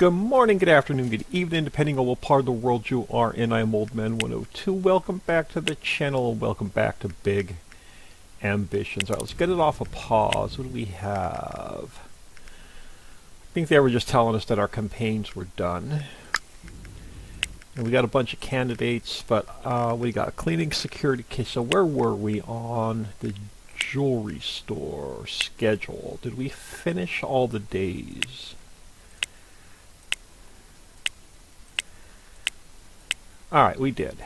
Good morning, good afternoon, good evening, depending on what part of the world you are in. I'm Old Man 102. Welcome back to the channel and welcome back to Big Ambitions. Alright, let's get it off a pause. What do we have? I think they were just telling us that our campaigns were done. And we got a bunch of candidates, but uh, we got cleaning security case. So where were we on the jewelry store schedule? Did we finish all the days? Alright, we did.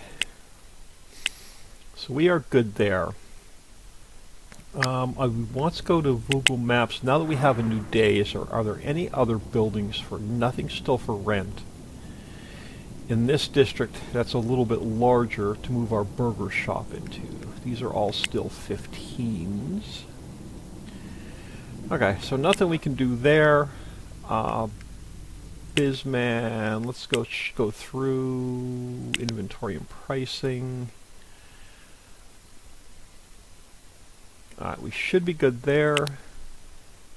So we are good there. Um, I want to go to Google Maps. Now that we have a new day, is there, are there any other buildings for nothing still for rent? In this district, that's a little bit larger to move our burger shop into. These are all still 15s. Okay, so nothing we can do there. Uh, Bizman, let's go go through inventory and pricing. Alright, we should be good there.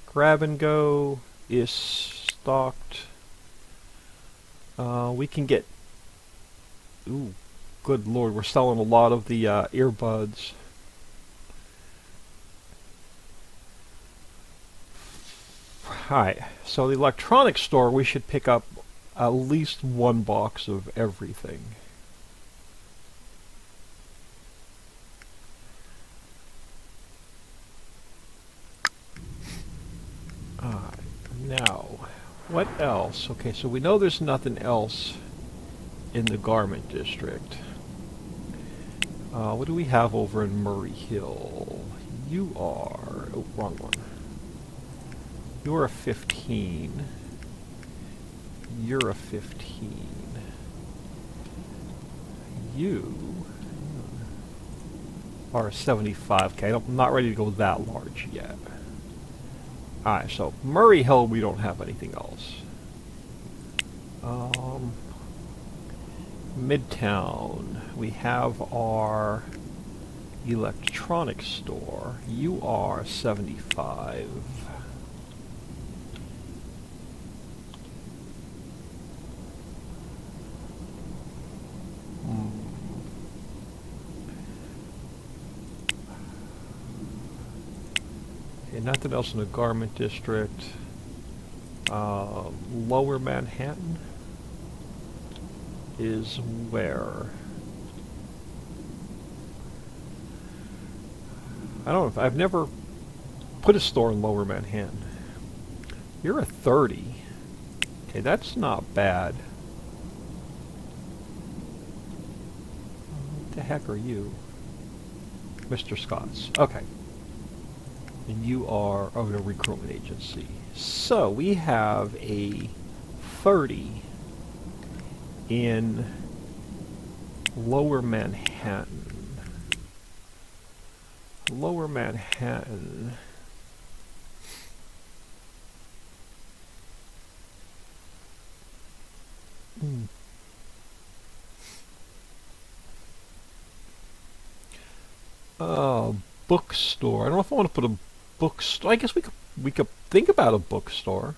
Grab and go is stocked. Uh, we can get... Ooh, good lord, we're selling a lot of the uh, earbuds. Alright, so the electronics store, we should pick up at least one box of everything. Now, what else? Okay, so we know there's nothing else in the garment district. Uh, what do we have over in Murray Hill? You are... Oh, wrong one. You're a 15. You're a 15. You are a 75k. I'm not ready to go that large yet. Alright, so Murray Hill, we don't have anything else. Um, Midtown, we have our electronics store. You are 75. Okay, nothing else in the garment district. Uh, lower Manhattan is where? I don't know if I've never put a store in lower Manhattan. You're a 30. Okay, that's not bad. What the heck are you? Mr. Scott's. Okay and you are of a recruitment agency. So we have a 30 in Lower Manhattan. Lower Manhattan. Hmm. Uh, bookstore. I don't know if I want to put a bookstore. I guess we could we could think about a bookstore.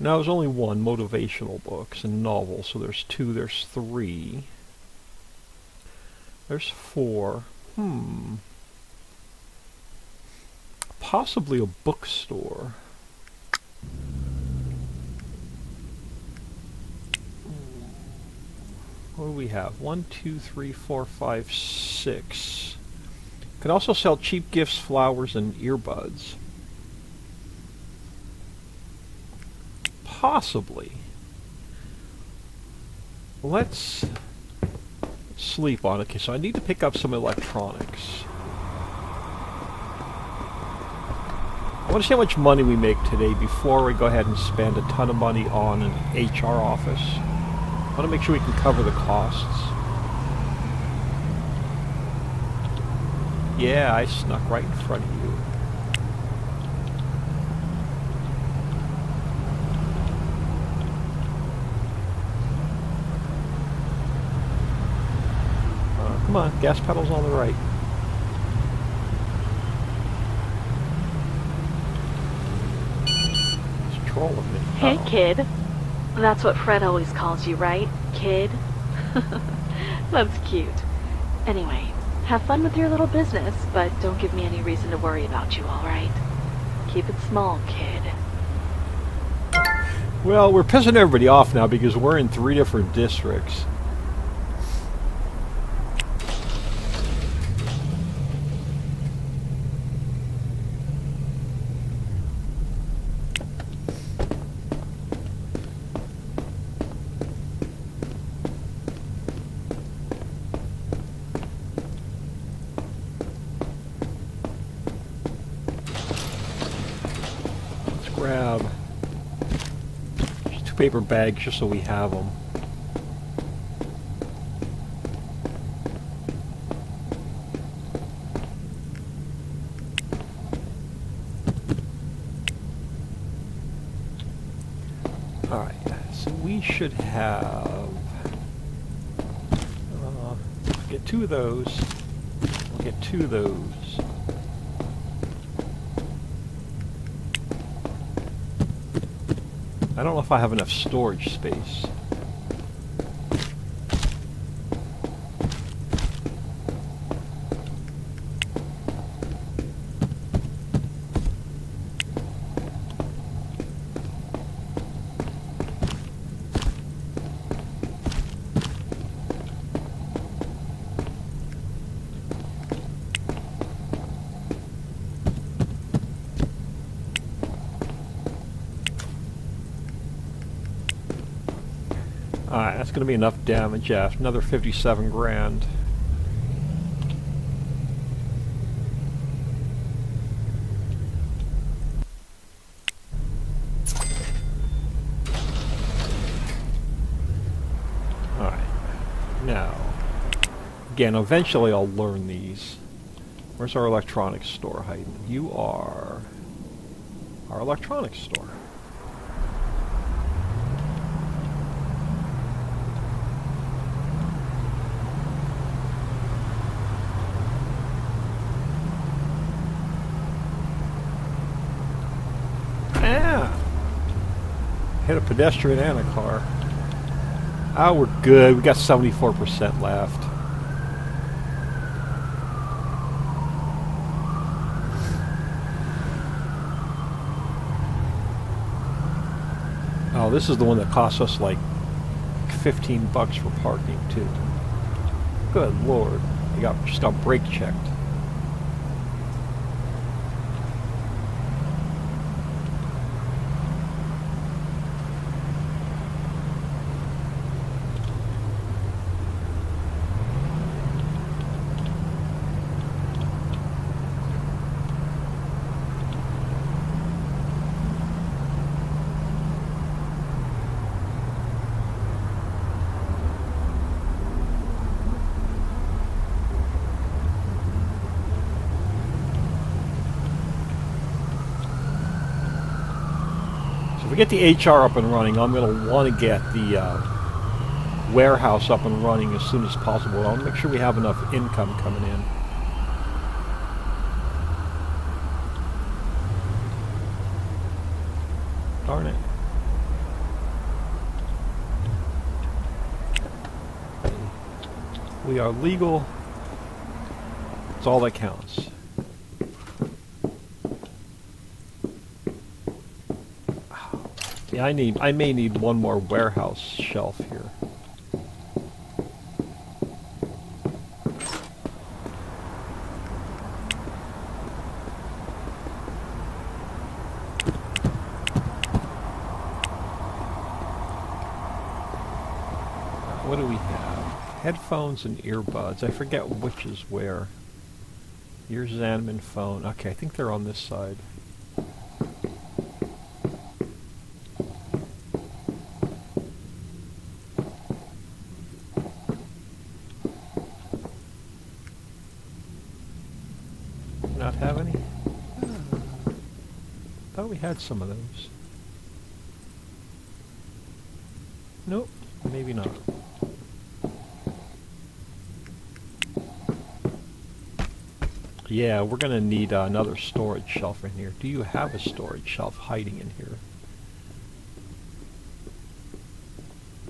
Now there's only one motivational books and novels, so there's two, there's three. There's four. Hmm. Possibly a bookstore. What do we have? One, two, three, four, five, six. Can also sell cheap gifts, flowers, and earbuds. Possibly. Let's sleep on it. Okay, so I need to pick up some electronics. I want to see how much money we make today before we go ahead and spend a ton of money on an HR office. I want to make sure we can cover the costs. Yeah, I snuck right in front of you. Uh, come on, gas pedal's on the right. He's trolling me. Hey, Oh. kid. That's what Fred always calls you, right? Kid? That's cute. Anyway, have fun with your little business, but don't give me any reason to worry about you, alright? Keep it small, kid. Well, we're pissing everybody off now because we're in three different districts. Paper bags just so we have them. Alright, so we should have... Uh, get two of those. We'll get two of those. I don't know if I have enough storage space. Alright, that's going to be enough damage. Yeah, another 57 grand. Alright. Now, again, eventually I'll learn these. Where's our electronics store hiding? You are our electronics store. Yeah. Hit a pedestrian and a car. Oh, we're good. We got 74% left. Oh, this is the one that cost us like 15 bucks for parking too. Good lord. You got just got brake checked. Get the HR up and running, I'm going to want to get the uh, warehouse up and running as soon as possible. I'll make sure we have enough income coming in. Darn it. We are legal. It's all that counts. Yeah, I need. I may need one more warehouse shelf here. What do we have? Headphones and earbuds. I forget which is where. Here's Zanman phone. Okay, I think they're on this side. Not have any? Ah, Thought we had some of those. Nope, maybe not. Yeah, we're gonna need uh, another storage shelf in here. Do you have a storage shelf hiding in here?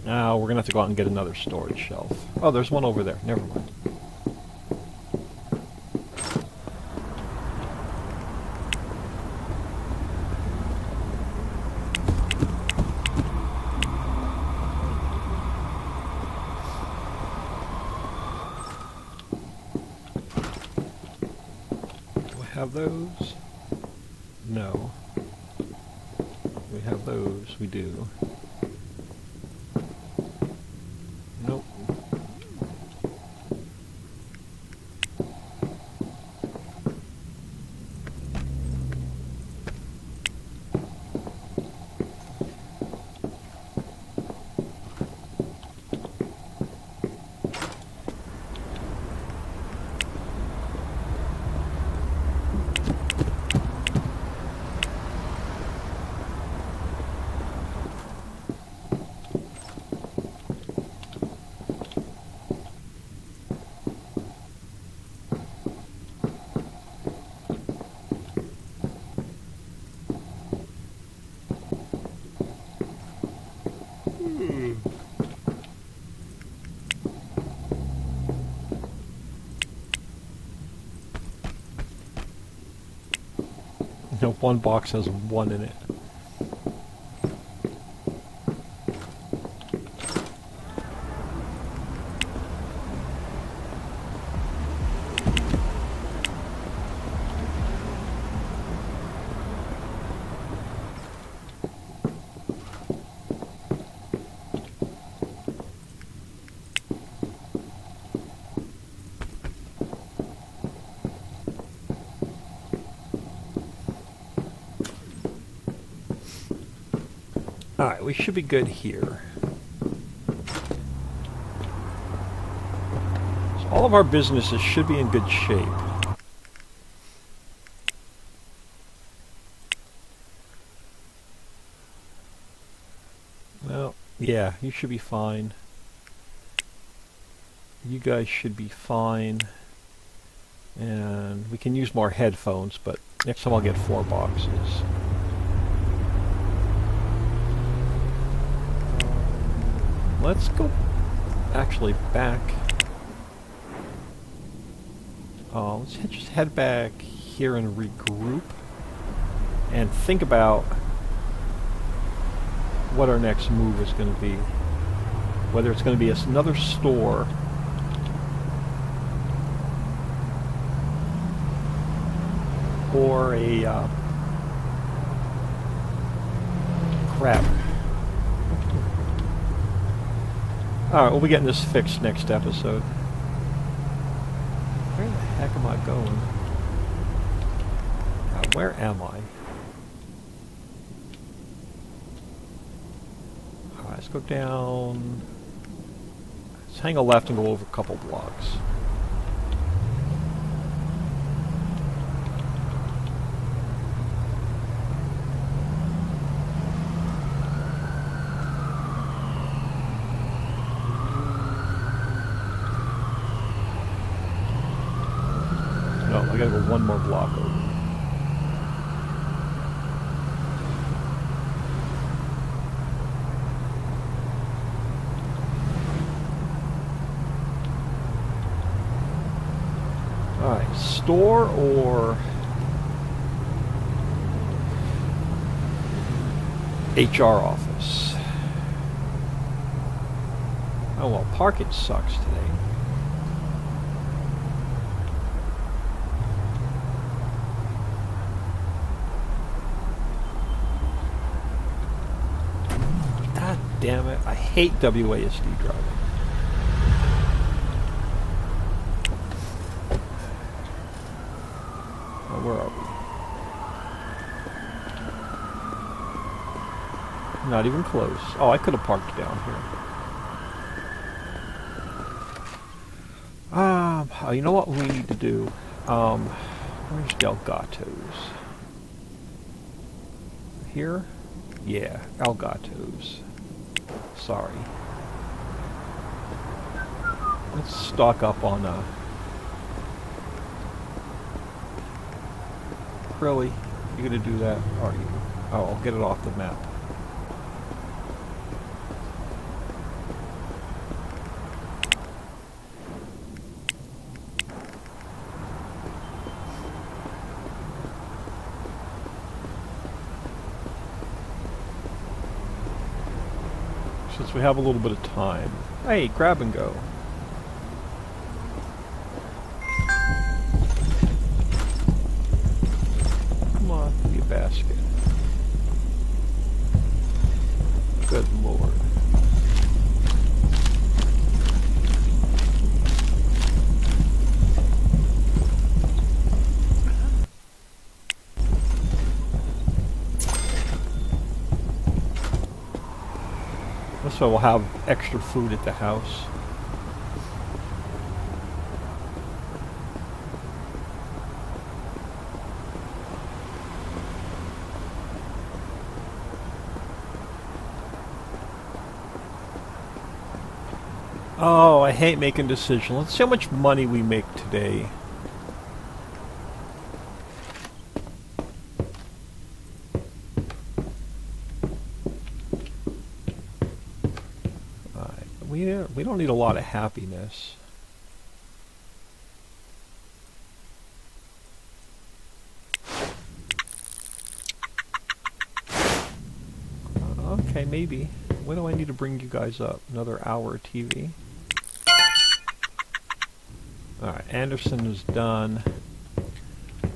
Now we're gonna have to go out and get another storage shelf. Oh, there's one over there. Never mind. Do I have those? No. We have those. We do. Nope. No, one box has one in it. Alright, we should be good here. So all of our businesses should be in good shape. Well, yeah, you should be fine. You guys should be fine. And we can use more headphones, but next time I'll get four boxes. Let's go actually back. Uh, let's just head back here and regroup and think about what our next move is going to be. Whether it's going to be another store or a uh, crap. Alright, we'll be getting this fixed next episode. Where the heck am I going? God, where am I? Alright, let's go down. Let's hang a left and go over a couple blocks. No, I gotta go one more block over. Alright, store or HR office? Oh well, parking sucks today. God damn it. I hate WASD driving. Where are we? Not even close. Oh, I could have parked down here. Um, oh, you know what we need to do? Um, where's Delgato's? Here? Yeah, Elgato's. Sorry. Let's stock up on uh Really? You gonna do that? Are you? Oh, I'll get it off the map. We have a little bit of time. Hey, grab and go. So we'll have extra food at the house. Oh, I hate making decisions. Let's see how much money we make today. we we don't need a lot of happiness. Okay, maybe. When do I need to bring you guys up? Another hour of TV? Alright, Anderson is done.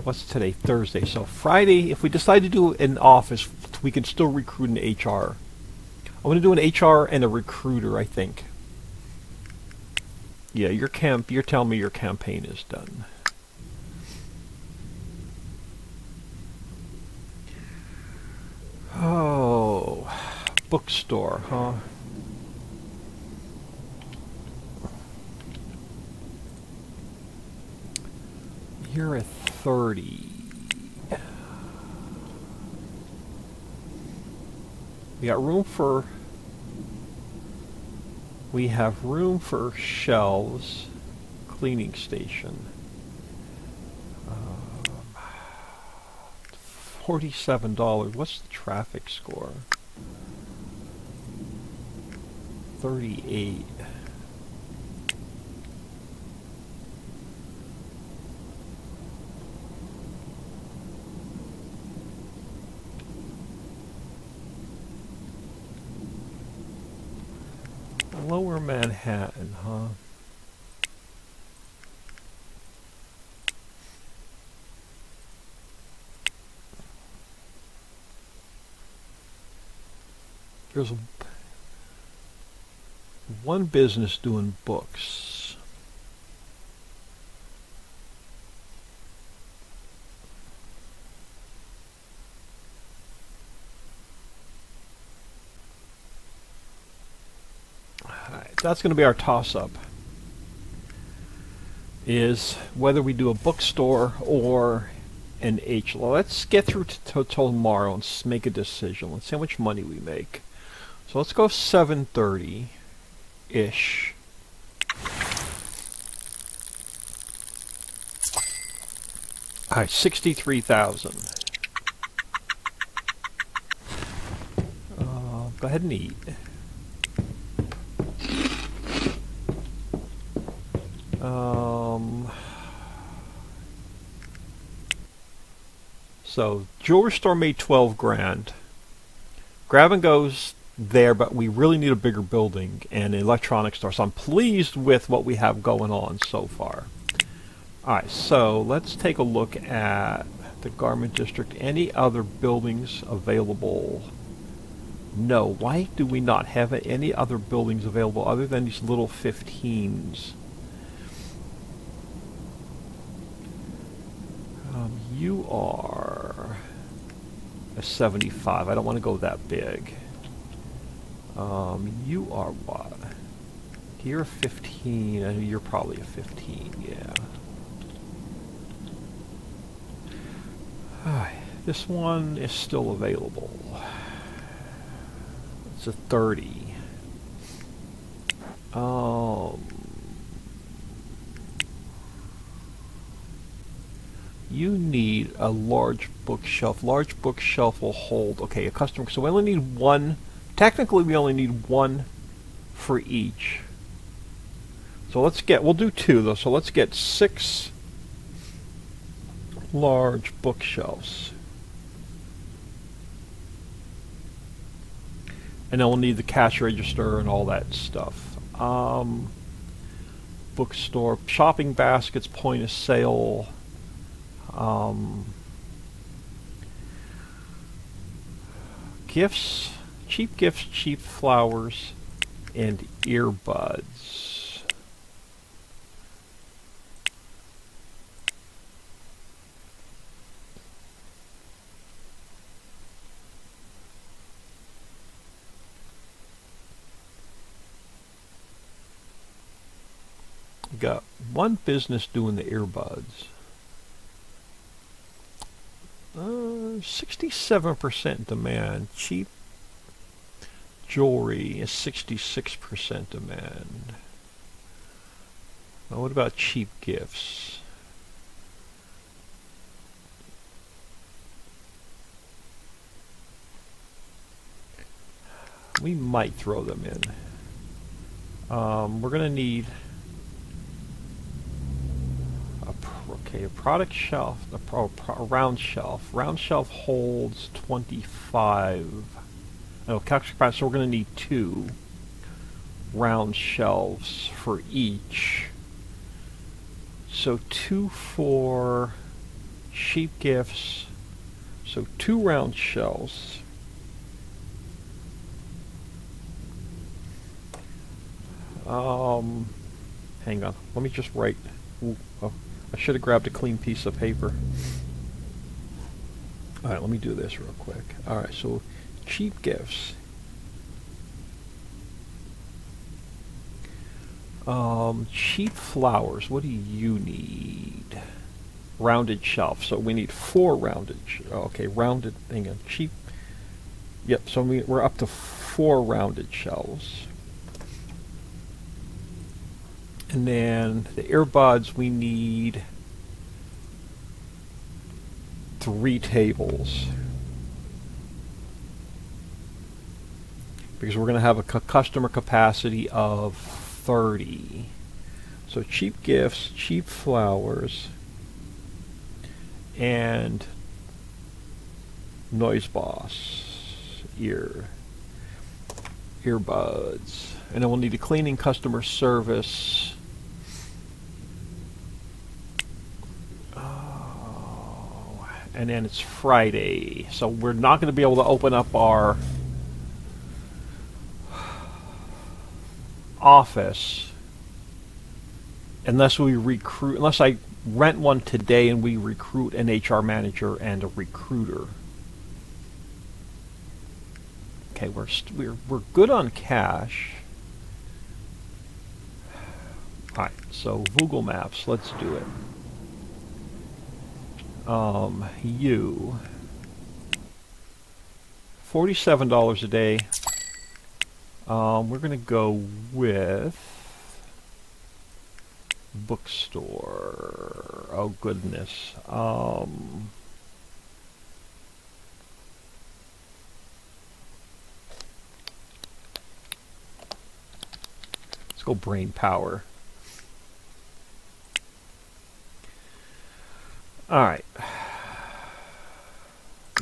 What's today? Thursday. So Friday, if we decide to do an office, we can still recruit an HR. I'm going to do an HR and a recruiter, I think. Yeah, your camp. You're telling me your campaign is done. Oh, bookstore, huh? You're at 30. We got room for we have room for shelves, cleaning station. Um, $47. What's the traffic score? 38. Lower Manhattan, huh? There's one business doing books. That's going to be our toss-up. Is whether we do a bookstore or an H. Let's get through to tomorrow and make a decision. Let's see how much money we make. So let's go 730-ish. Alright, 63,000. Uh, go ahead and eat. Um, so jewelry store made 12 grand. Grab and goes there, but we really need a bigger building and electronics store. So I'm pleased with what we have going on so far. Alright, so let's take a look at the garment district. Any other buildings available? No. Why do we not have any other buildings available other than these little 15s? Um, you are a 75. I don't want to go that big. Um, you are what? You're a 15. I you're probably a 15, yeah. this one is still available. It's a 30. Um, you need a large bookshelf. Large bookshelf will hold, okay, a customer, so we only need one, technically we only need one for each. So let's get, we'll do two though, so let's get six large bookshelves. And then we'll need the cash register and all that stuff. Um, bookstore, shopping baskets, point of sale. Um, gifts, cheap gifts, cheap flowers, and earbuds. got one business doing the earbuds. Uh, 67% demand. Cheap jewelry is 66% demand. Well, what about cheap gifts? We might throw them in. Um, we're going to need Okay, a product shelf, a, pro, round shelf. Round shelf holds 25. Oh, capacity, so we're going to need two round shelves for each. So two for cheap gifts. So two round shelves. Um, hang on. Let me just write. I should have grabbed a clean piece of paper. Alright, let me do this real quick. Alright, so cheap gifts. Um, cheap flowers. What do you need? Rounded shelf. So we need four rounded. okay, rounded. Hang on. Cheap. Yep. So we, we're up to four rounded shelves. And then the earbuds, we need three tables. Because we're going to have a customer capacity of 30. So cheap gifts, cheap flowers, and Noise Boss ear earbuds. And then we'll need a cleaning customer service and then it's Friday. So we're not going to be able to open up our office unless we recruit, unless I rent one today and we recruit an HR manager and a recruiter. Okay, we're we're we're good on cash. All right, so Google Maps, let's do it um, you $47 a day. Um, we're going to go with bookstore. Oh goodness. Um, let's go brain power. All right.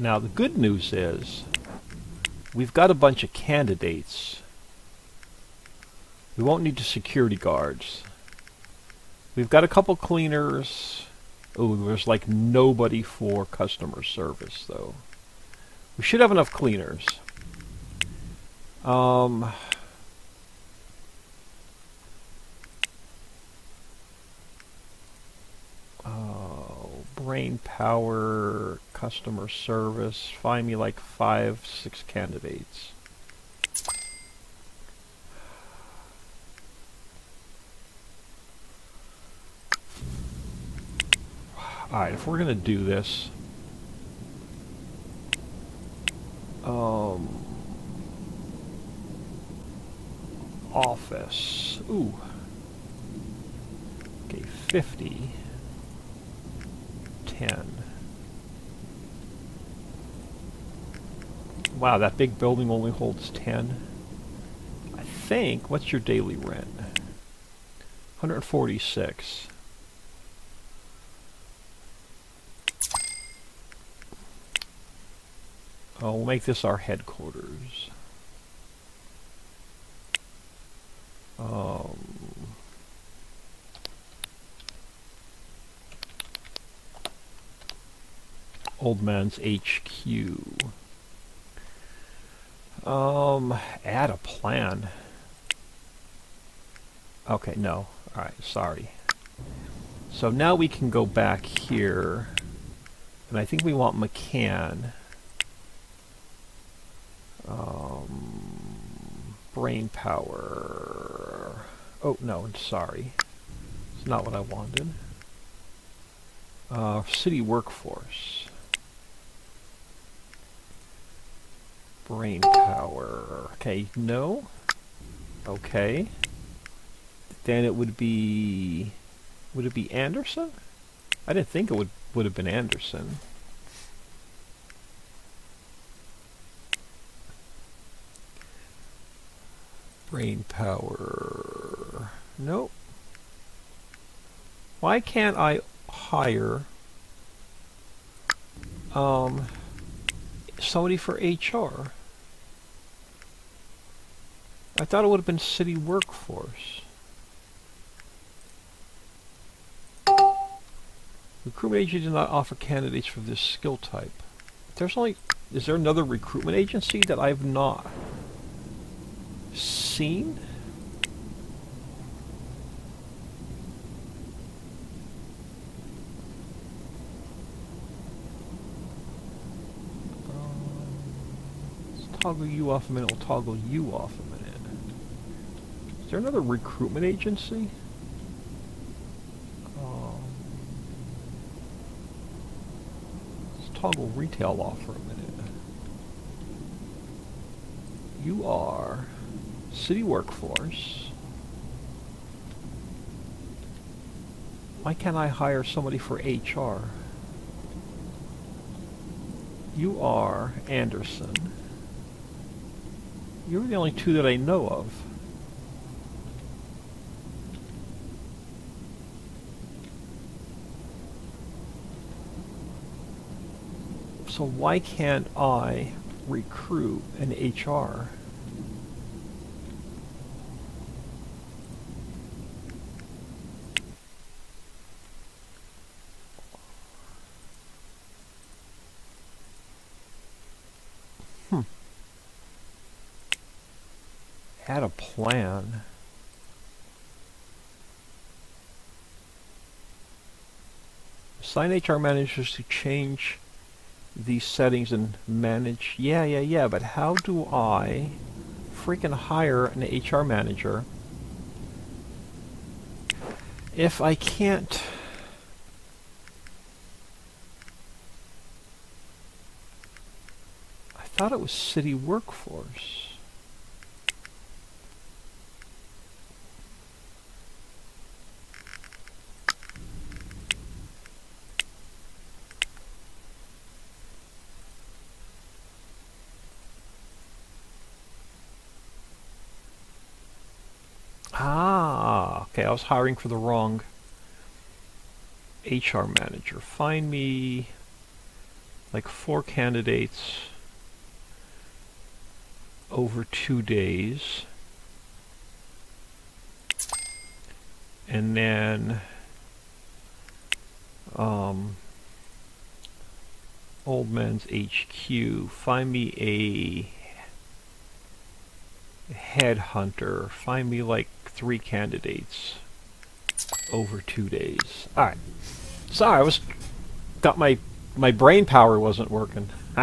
Now, the good news is we've got a bunch of candidates. We won't need the security guards. We've got a couple cleaners. Oh, there's like nobody for customer service, though. We should have enough cleaners. Um, brain power, customer service. Find me like five, six candidates. Alright, if we're going to do this, um, office, ooh, okay, 50. Wow, that big building only holds 10. I think, what's your daily rent? 146. Oh, we'll make this our headquarters. Um, Old Man's HQ. Um, add a plan. Okay, no. Alright, sorry. So now we can go back here. And I think we want McCann. Um, brain power. Oh, no, sorry. It's not what I wanted. Uh, city workforce. Brain power. Okay, no. Okay. Then it would be... Would it be Anderson? I didn't think it would would have been Anderson. Brain power. Nope. Why can't I hire um, somebody for HR? I thought it would have been city workforce. Recruitment agency does not offer candidates for this skill type. There's only... Is there another recruitment agency that I've not seen? Um, let's toggle you off a minute. We'll toggle you off a minute. Is there another recruitment agency? Um, let's toggle retail off for a minute. You are city workforce. Why can't I hire somebody for HR? You are Anderson. You're the only two that I know of. So why can't I recruit an HR? Hmm. Add a plan. Assign HR managers to change these settings and manage. Yeah, yeah, yeah, but how do I freaking hire an HR manager if I can't... I thought it was city workforce. Ah, okay, I was hiring for the wrong HR manager. Find me like four candidates over two days. And then um, Old Man's HQ, find me a headhunter, find me like three candidates over two days. Alright. Sorry, I was thought my my brain power wasn't working.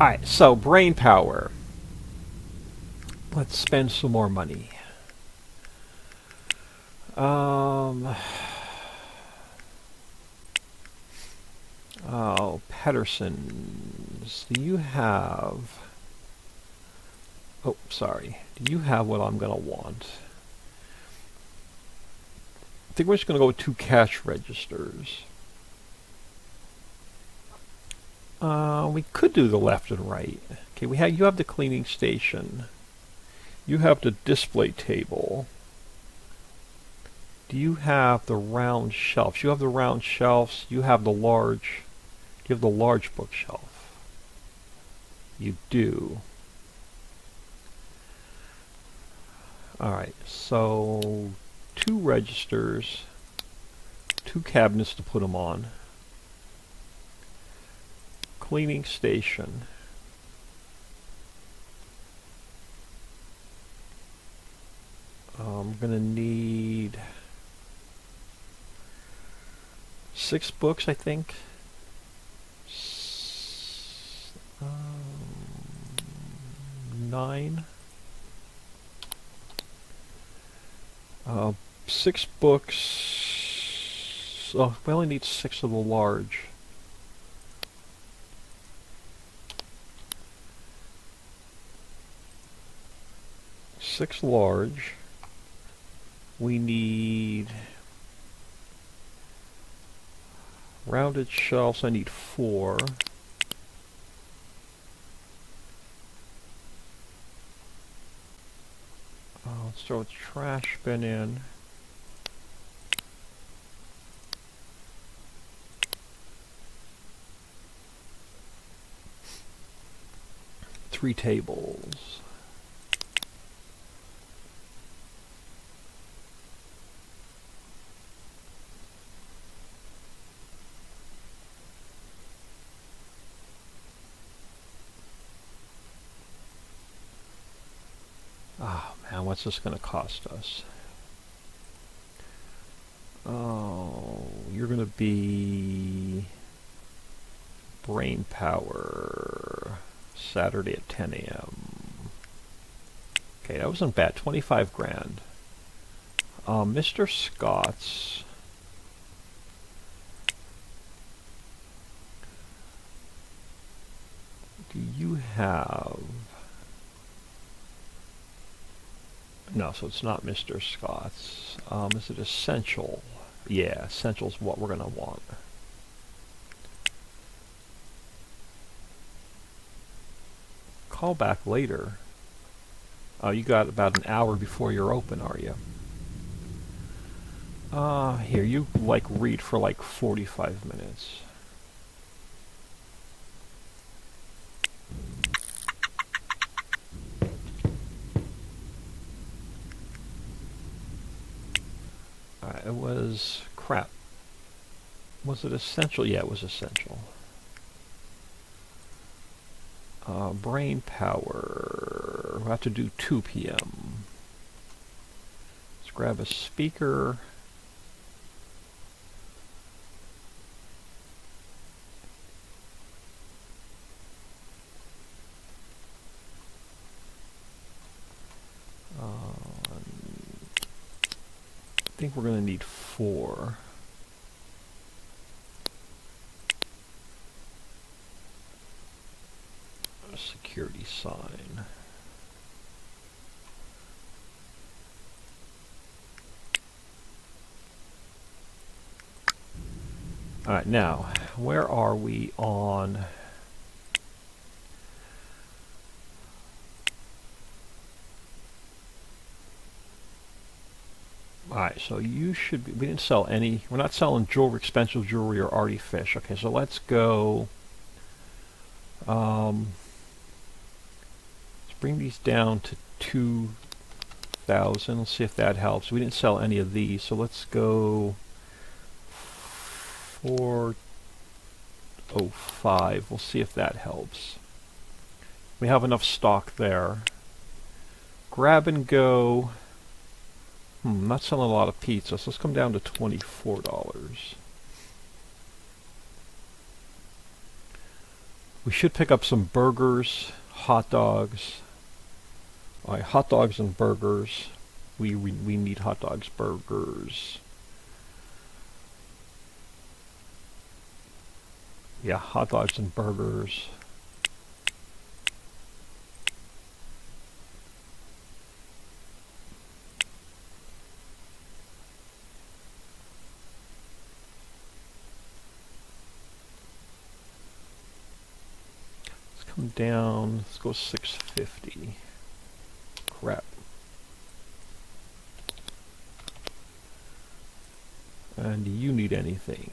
Alright, so brain power. Let's spend some more money. Um Oh, Pedersen's. Do you have Oh, sorry. Do you have what I'm going to want? I think we're just going to go with two cash registers. Uh, we could do the left and right. Okay, we have you have the cleaning station. You have the display table. Do you have the round shelves? You have the round shelves. You have the large. You have the large bookshelf. You do. Alright, so two registers, two cabinets to put them on, cleaning station, I'm going to need six books, I think. Um, nine. Uh, six books. Oh, we only need six of the large. Six large. We need rounded shelves. I need four. Uh, let's throw a trash bin in. Three tables. What's this going to cost us? Oh, you're going to be brain power Saturday at 10 a.m. Okay, that wasn't bad. 25 grand. Um, Mr. Scott's. Do you have No, so it's not Mr. Scott's. Um, is it Essential? Yeah, essential is what we're going to want. Call back later. Oh, you got about an hour before you're open, are you? Uh, here, you, like, read for, like, 45 minutes. it was crap. Was it essential? Yeah, it was essential. Uh, brain power. We'll have to do 2 p.m. Let's grab a speaker. I think we're going to need four. A security sign. Alright, now, where are we on Alright, so you should be, we didn't sell any, we're not selling jewelry, expensive jewelry or arty fish. Okay, so let's go, um, bring these down to 2,000. Let's see if that helps. We didn't sell any of these, so let's go 405. We'll see if that helps. We have enough stock there. Grab and go. Hmm, not selling a lot of pizzas. Let's come down to $24. We should pick up some burgers, hot dogs. Hot dogs and burgers. We, we, we need hot dogs, burgers. Yeah, hot dogs and burgers. Come down, let's go 650. Crap. And do you need anything?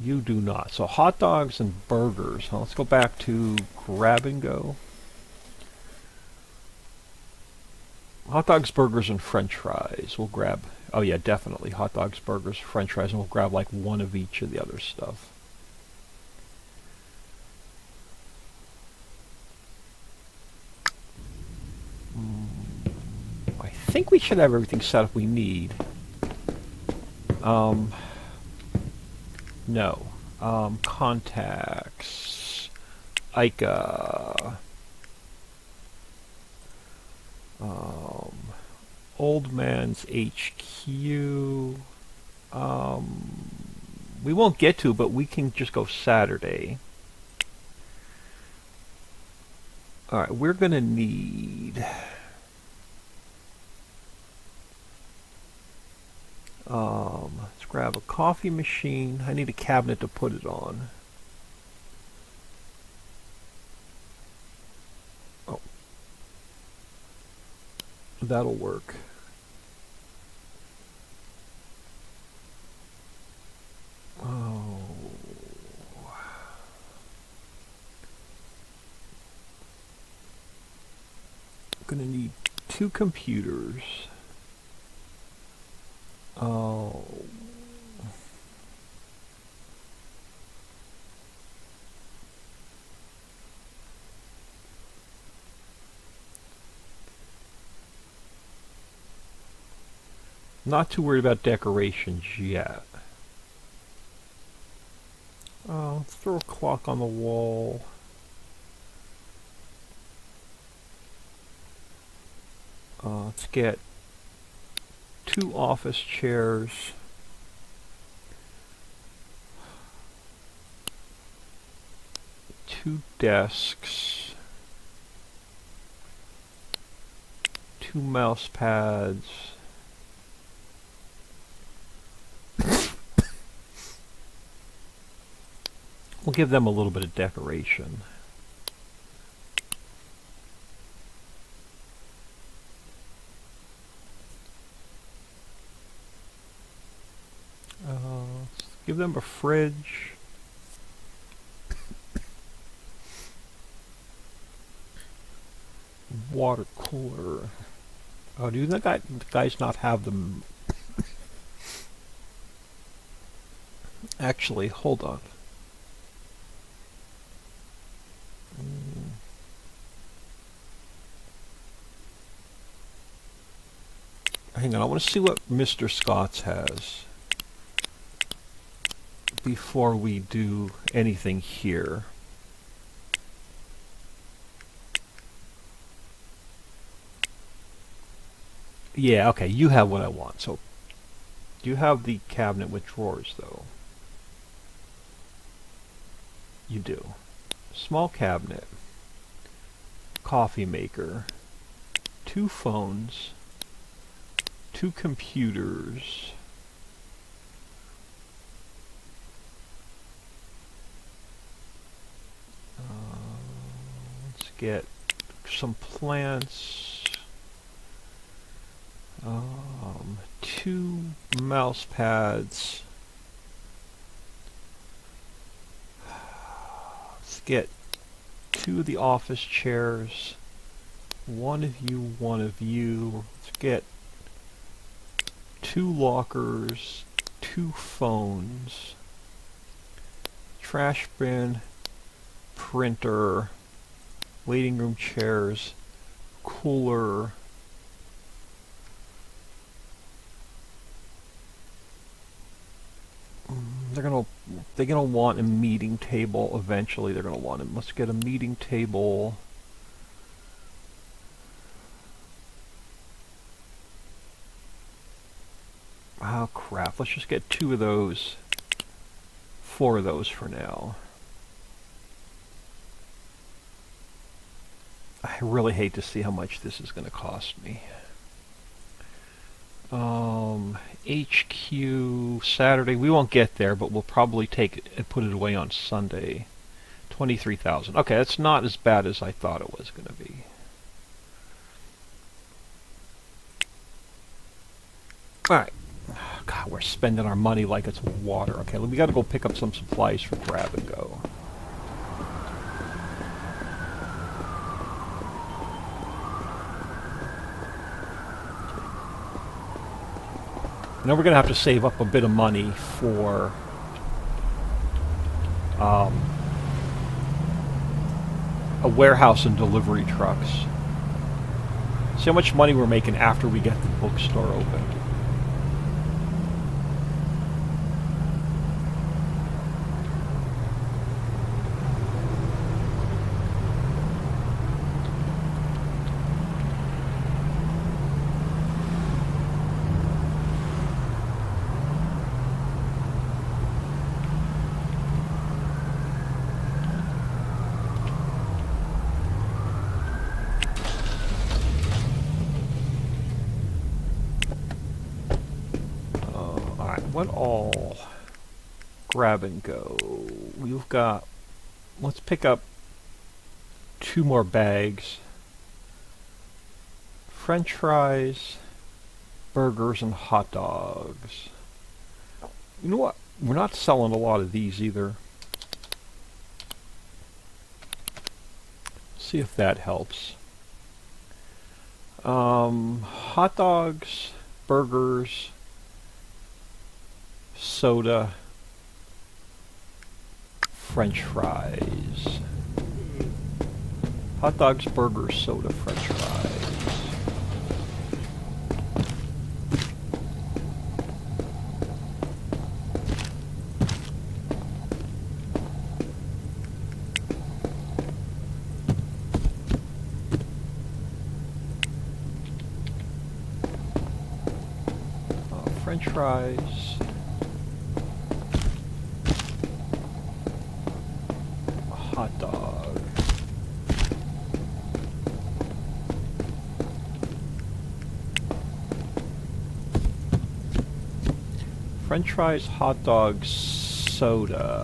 You do not. So hot dogs and burgers. let's go back to grab and go. hot dogs, burgers, and french fries. We'll grab, oh yeah, definitely hot dogs, burgers, french fries, and we'll grab like one of each of the other stuff. Think we should have everything set up we need. Um, no. Um, contacts. Ica. Um, Old Man's HQ. Um, we won't get to, but we can just go Saturday. Alright, we're going to need... Um, let's grab a coffee machine. I need a cabinet to put it on. Oh. That'll work. Oh. I'm gonna need two computers. Oh. Not too worried about decorations yet. Oh, let's throw a clock on the wall. Uh, let's get two office chairs. Two desks. Two mouse pads. we'll give them a little bit of decoration. Give them a fridge. Water cooler. Oh, do the guy, the guys not have them? Actually, hold on. Hang on, I want to see what Mr. Scott's has before we do anything here. Yeah, okay, you have what I want. So, do you have the cabinet with drawers, though? You do. Small cabinet. Coffee maker. Two phones. Two computers. Get some plants, um, two mouse pads. Let's get two of the office chairs, one of you, one of you. Let's get two lockers, two phones, trash bin, printer, waiting room chairs, cooler, they're gonna they're gonna want a meeting table eventually. They're gonna want it let's get a meeting table. Oh crap. Let's just get two of those. Four of those for now I really hate to see how much this is going to cost me. Um, HQ Saturday. We won't get there, but we'll probably take it and put it away on Sunday. Twenty-three thousand. Okay, that's not as bad as I thought it was going to be. All right. God, we're spending our money like it's water. Okay, we got to go pick up some supplies for grab and go. Now we're going to have to save up a bit of money for um, a warehouse and delivery trucks. See how much money we're making after we get the bookstore open. what all and go? We've got, let's pick up two more bags. French fries, burgers, and hot dogs. You know what? We're not selling a lot of these either. See if that helps. Um, hot dogs, burgers, soda, french fries. Hot dogs, burgers, soda, french fries. Uh, french fries. hot dog. French fries, hot dog, soda.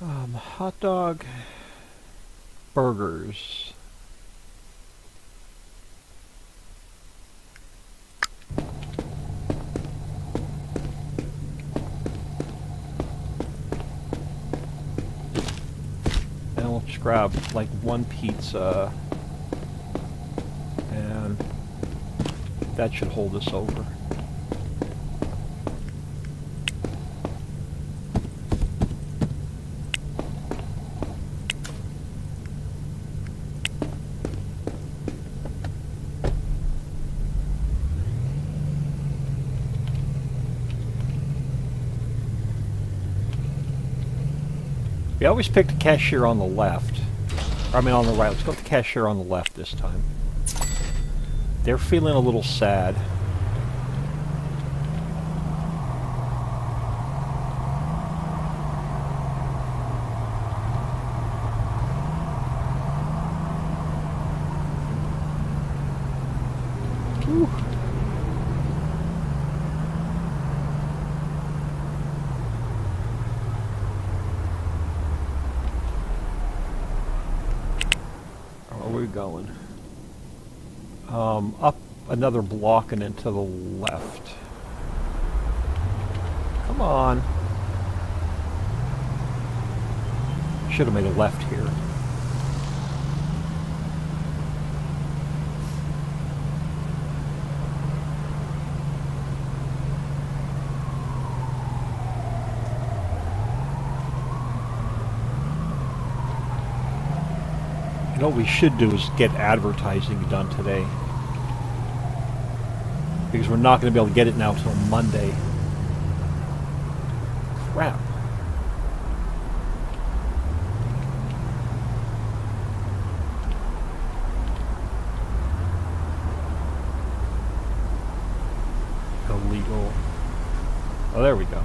Um, hot dog, burgers. And we'll just grab like one pizza and that should hold us over. We always pick the cashier on the left. I mean on the right. Let's go with the cashier on the left this time. They're feeling a little sad. Whew. Where are we going? Um, up another block and into the left. Come on. Should have made a left here. You know what we should do is get advertising done today. Because we're not going to be able to get it now till Monday. Crap. Illegal. Oh, there we go.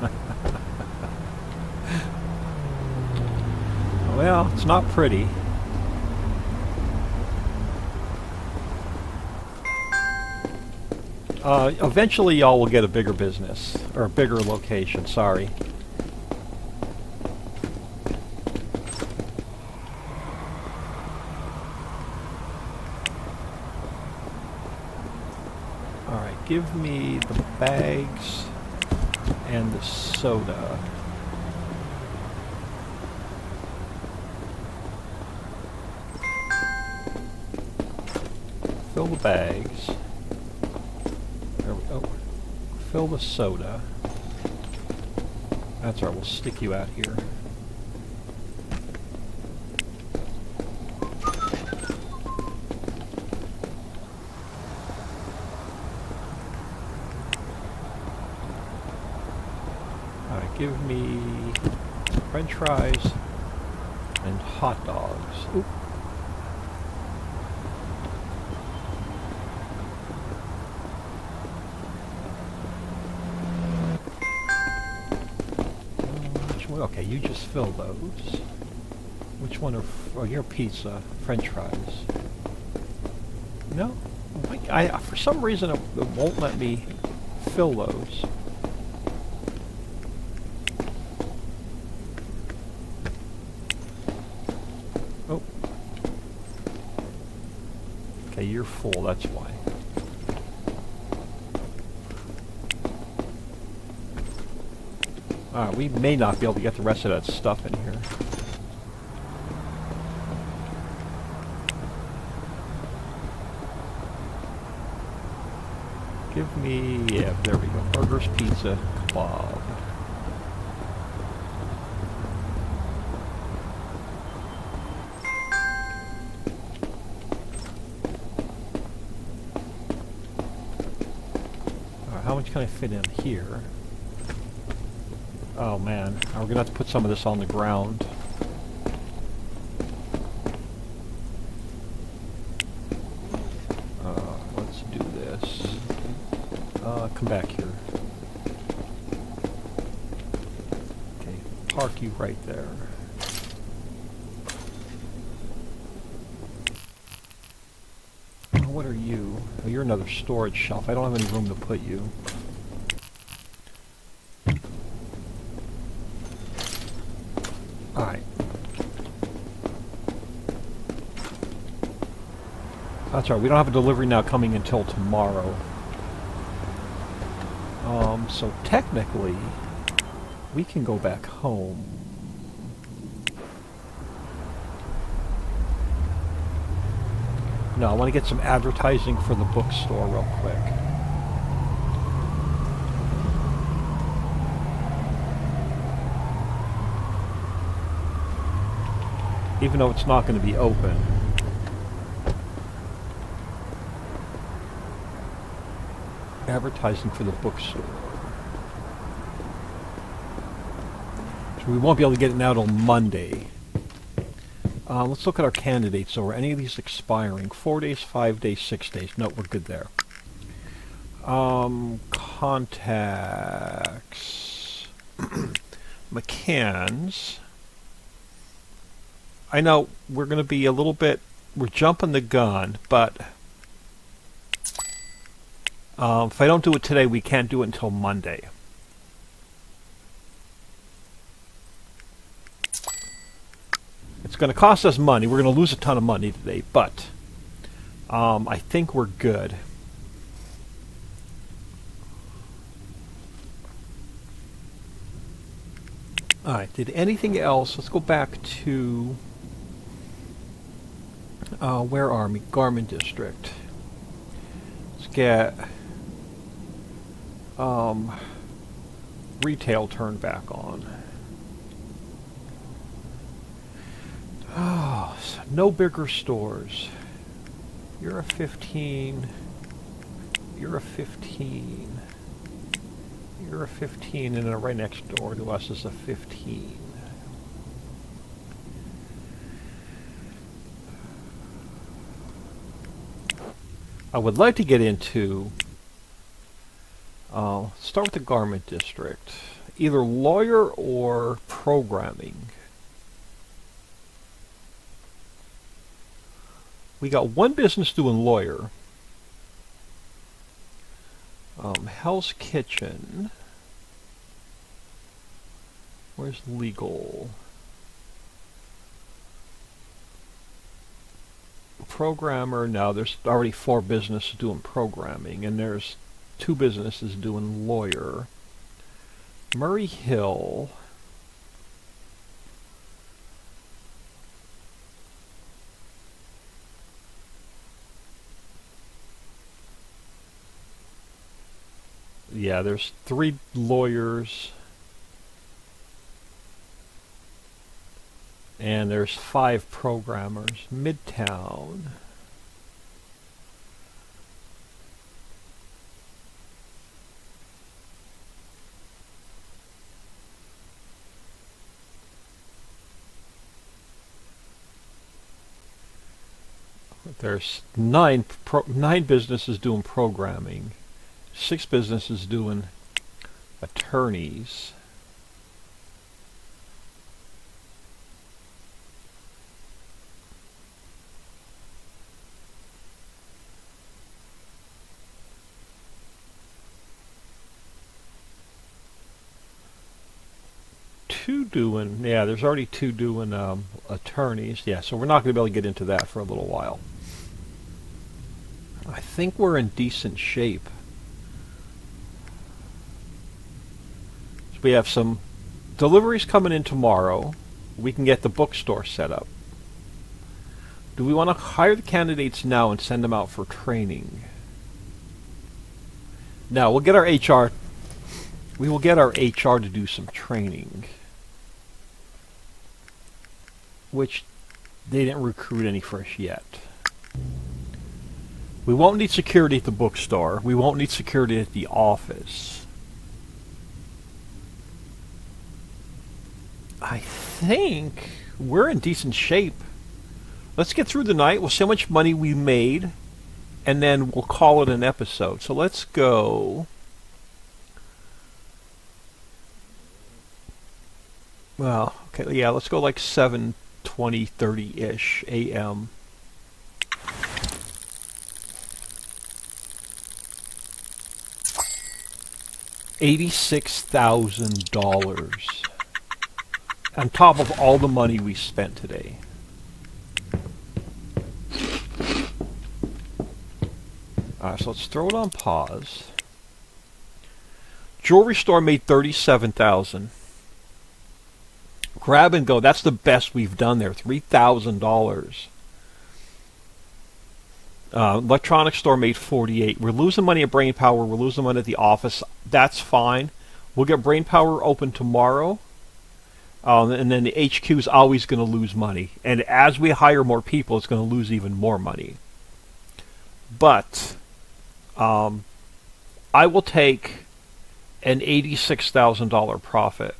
Well, it's not pretty. Uh, eventually y'all will get a bigger business, or a bigger location, sorry. Alright, give me the bags and the soda. Fill the bags. Fill the soda. That's right, we'll stick you out here. Alright, give me french fries and hot dogs. Oop. Fill those. Which one are... Your pizza. French fries. No? I, I- for some reason it, it won't let me fill those. Oh. Okay, you're full, that's why. Alright, we may not be able to get the rest of that stuff in here. Give me, yeah, there we go. Burgers, pizza, kebab. Alright, how much can I fit in here? Oh man, we're gonna have to put some of this on the ground. Uh, let's do this. Uh, come back here. Okay, park you right there. What are you? Oh, you're another storage shelf. I don't have any room to put you. Alright. That's right, we don't have a delivery now coming until tomorrow. Um, so technically, we can go back home. No, I want to get some advertising for the bookstore real quick. Even though it's not going to be open. Advertising for the bookstore. So we won't be able to get it now till Monday. Uh, let's look at our candidates. So are any of these expiring? Four days, five days, six days. No, we're good there. Um, contacts. McCann's. I know we're going to be a little bit, we're jumping the gun, but um, if I don't do it today, we can't do it until Monday. It's going to cost us money. We're going to lose a ton of money today, but um, I think we're good. All right. Did anything else? Let's go back to uh, where are we? Garment District. Let's get um, retail turned back on. Oh, so no bigger stores. You're a 15. You're a 15. You're a 15, and then right next door to us is a 15. I would like to get into. Uh, start with the garment district. Either lawyer or programming. We got one business doing lawyer. Um, Hell's Kitchen. Where's legal? Programmer. Now there's already four businesses doing programming, and there's two businesses doing lawyer. Murray Hill. Yeah, there's three lawyers. And there's five programmers. Midtown. There's nine pro- nine businesses doing programming, six businesses doing attorneys. Two doing, yeah, there's already two doing um, attorneys. Yeah, so we're not going to be able to get into that for a little while. I think we're in decent shape. So we have some deliveries coming in tomorrow. We can get the bookstore set up. Do we want to hire the candidates now and send them out for training? Now, we'll get our HR we will get our HR to do some training. Which they didn't recruit any fresh yet. We won't need security at the bookstore. We won't need security at the office. I think we're in decent shape. Let's get through the night. We'll see how much money we made, and then we'll call it an episode. So let's go. Well, okay, yeah, let's go like 7, 20, 30-ish a.m. $86,000 on top of all the money we spent today. Alright, so let's throw it on pause. Jewelry store made 37000 Grab and go, that's the best we've done there. $3,000. Uh, electronics store made 48. We're losing money at Brain Power. We're losing money at the office. That's fine. We'll get Brain Power open tomorrow. Um, and then the HQ is always going to lose money. And as we hire more people, it's going to lose even more money. But um, I will take an $86,000 profit.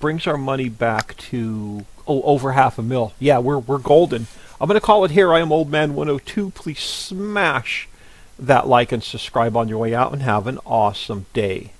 Brings our money back to oh over half a mil. Yeah, we're we're golden. I'm gonna call it here. I am Old Man 102. Please smash that like and subscribe on your way out, and have an awesome day.